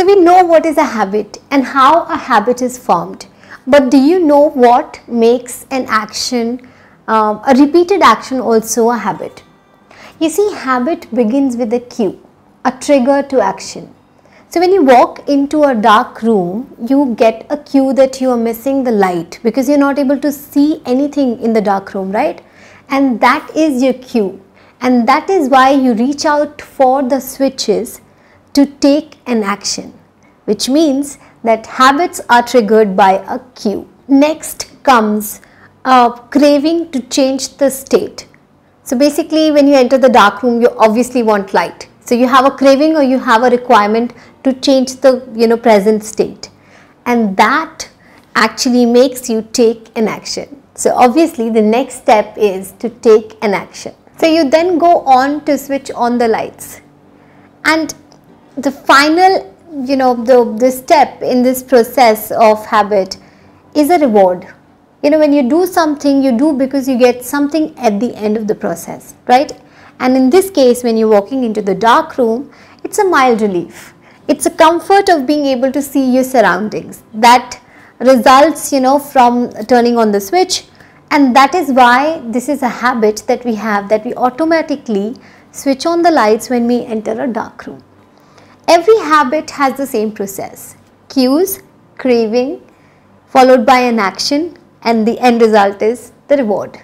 So we know what is a habit and how a habit is formed. But do you know what makes an action, um, a repeated action also a habit? You see habit begins with a cue, a trigger to action. So when you walk into a dark room, you get a cue that you are missing the light because you're not able to see anything in the dark room, right? And that is your cue. And that is why you reach out for the switches to take an action, which means that habits are triggered by a cue. Next comes a craving to change the state. So basically when you enter the dark room, you obviously want light. So you have a craving or you have a requirement to change the you know present state and that actually makes you take an action. So obviously the next step is to take an action. So you then go on to switch on the lights and the final you know the, the step in this process of habit is a reward. You know when you do something you do because you get something at the end of the process right and in this case when you're walking into the dark room it's a mild relief it's a comfort of being able to see your surroundings that results you know from turning on the switch and that is why this is a habit that we have that we automatically switch on the lights when we enter a dark room. Every habit has the same process cues, craving followed by an action and the end result is the reward.